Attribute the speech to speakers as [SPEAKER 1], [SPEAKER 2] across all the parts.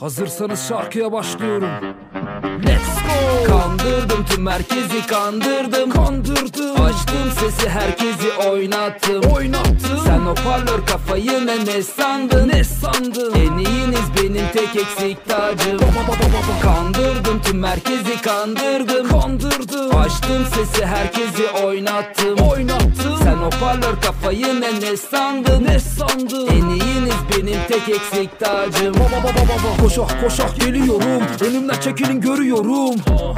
[SPEAKER 1] Hazırsanız şarkıya başlıyorum. Let's go! Kandırdım tüm merkezi kandırdım. Kandırdım. Açtım sesi herkesi oynattım. Oynattım. Sen hoparlör kafayı ne ne sandın? Ne sandın? En iyiniz benim tek eksik tacım Kandırdım tüm merkezi kandırdım. Kandırdım. Açtım sesi herkesi oynattım. Oynattım. Sen hoparlör kafayı ne ne sandın? Ne sandın? En iyiniz benim tek eksik tacım. Koşak koşak geliyorum. Önümden çekilin görüyorum.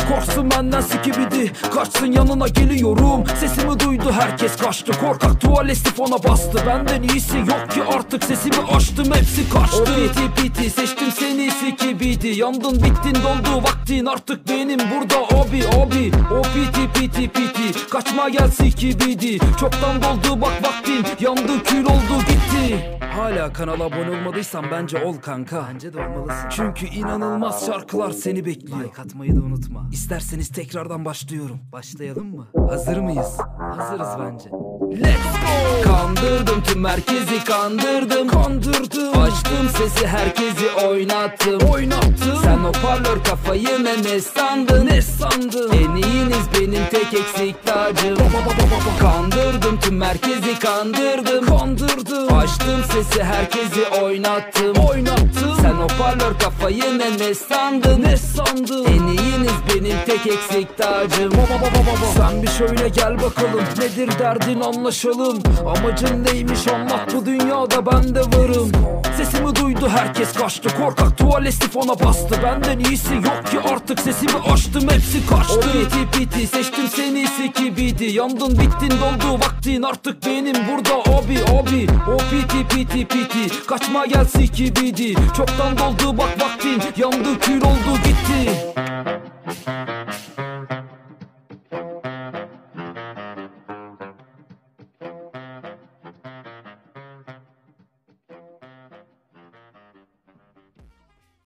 [SPEAKER 1] Korksun benden sikibidi Kaçsın yanına geliyorum. Sesimi duydu herkes kaçtı. Korkak tuvalet sifona bastı. Benden iyisi yok ki artık Sesimi açtım. Hepsi kaçtı. O piti piti seçtim seni sikibidi Yandın bittin doldu vaktin Artık benim burada abi abi O piti piti piti. Kaçma gel sikibidi Çoktan doldu bak vaktin Yandı kül oldu gitti Hala kanala abone olmadıysan bence ol kanka.
[SPEAKER 2] Bence de olmalısın.
[SPEAKER 1] Çünkü inanılmaz şarkılar seni bekliyor.
[SPEAKER 2] Like atmayı da unutma.
[SPEAKER 1] İsterseniz tekrardan başlıyorum.
[SPEAKER 2] Başlayalım mı?
[SPEAKER 1] Hazır mıyız?
[SPEAKER 2] Hazırız bence.
[SPEAKER 1] Let's go! Kandırdım tüm merkezi kandırdım. Kandırdım. Açtım sesi herkesi oynattım. Oynattım hoparlör kafayı ne sandın. Ne sandın? En iyiniz benim tek eksik tacım. Kandırdım tüm merkezi kandırdım. Kandırdım. Açtım sesi herkesi oynattım. Oynattım Sen hoparlör kafayı ne ne sandın Ne sandın? En iyiniz benim tek eksik tacım. Sen bir şöyle gel bakalım Nedir derdin anlaşalım? Amacın neymiş anlat bu dünyada ben de varım. Sesimi duydu herkes kaçtı Korkak tuvalet sifona bastı. Benden iyisi yok ki artık sesimi açtım Hepsi kaçtı. O piti piti seçtim seni sikibidi Yandın bittin doldu vaktin artık benim burada. Abi abi O piti piti piti. Kaçma gel sikibidi Çoktan doldu bak vaktin Yandı kül oldu gitti